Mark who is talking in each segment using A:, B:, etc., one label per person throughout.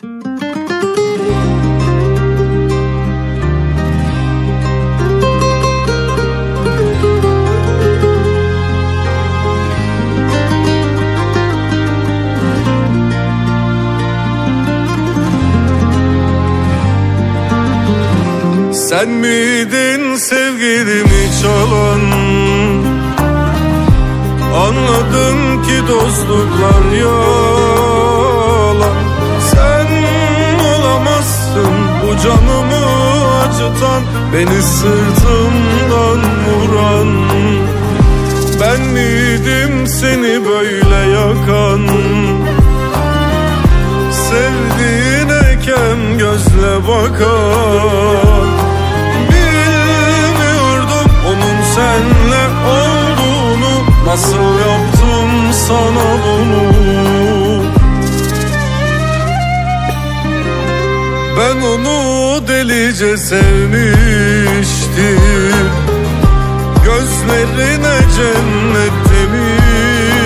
A: Sen miydin sevgilimi çalan? Anladım ki dostluklar yalan canımı acıtan Beni sırtımdan vuran. Ben miydim seni böyle yakan? Sevdiğine kem gözle bakan. Senle olduğunu. Nasıl yaptım sana bunu Ben onu delice sevmiştim. Gözlerine cennet demiştim.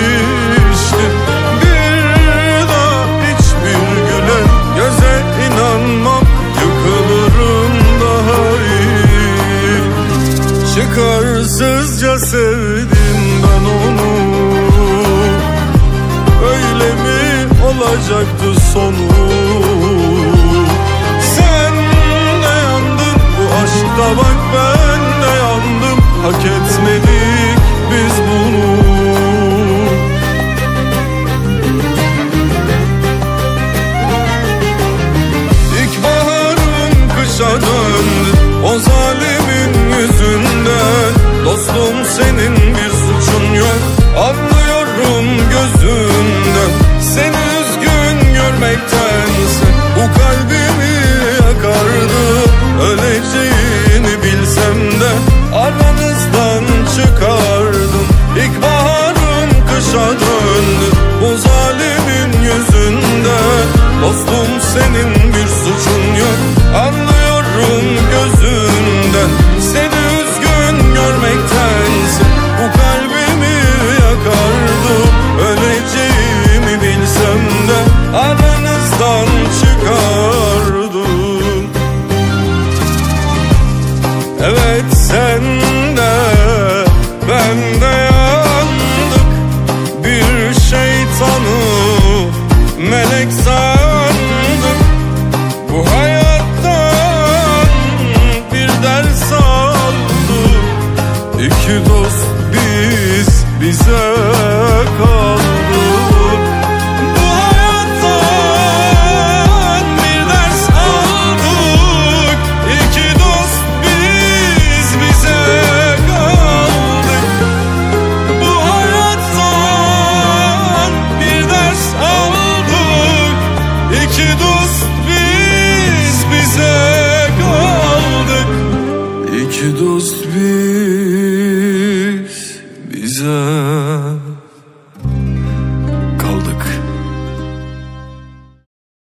A: Bir daha hiçbir gülen göze inanmam. Yıkılırım daha iyi. Çıkarsızca sevdim ben onu. Öyle mi olacaktı sonu döndü. O zalimin yüzünden Dostum senin İki dost biz bize 的